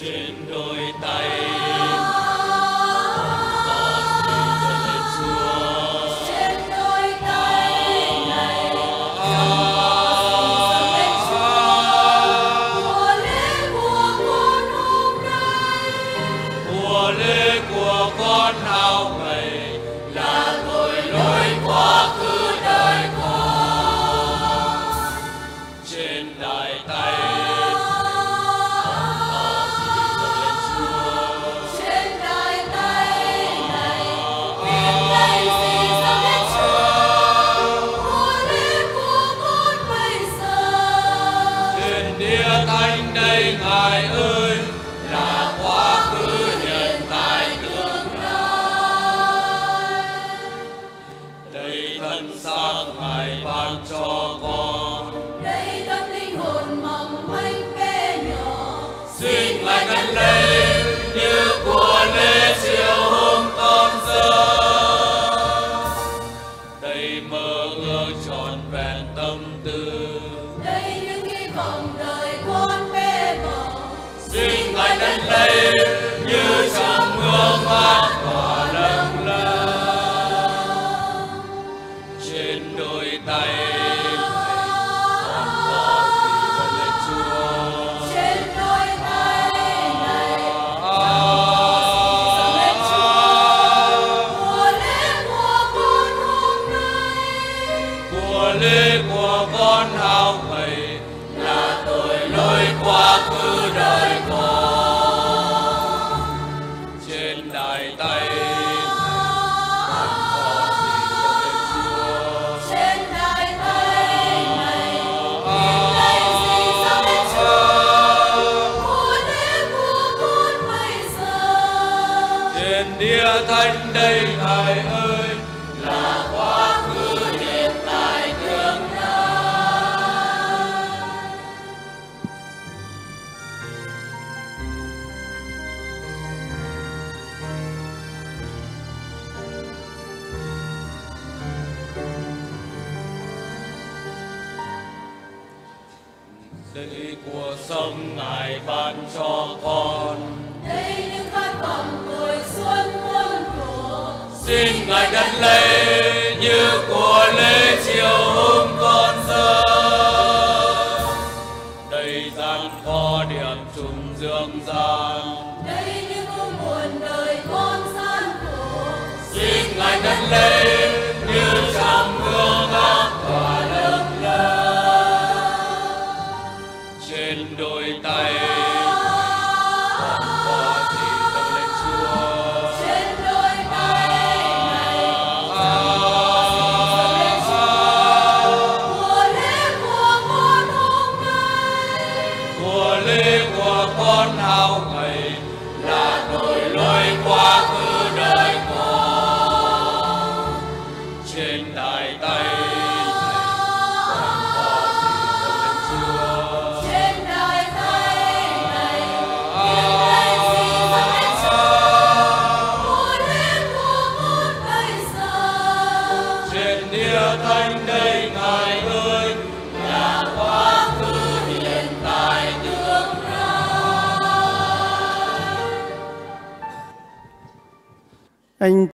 trên đôi tay. Trọn vẹn tâm tư như trong hương mát và lâng lâng trên đôi tay con của con dâng trên địa thánh đây ngài ơi. Là quá khứ hiện tại tương lai đây của sống ngài ban cho con. Đây những khát vọng thuở xin ngài nhận lấy như của lễ chiều hôm con giờ. Đây gian kho điểm trùng dương gian. Đây những u buồn đời con gian khổ. Xin ngài nhận lấy như trong hương ác và lâng lâng trên đôi tay lễ của con hao gầy là tội lỗi quá khứ đời con. Trên đài tay con có gì dâng anh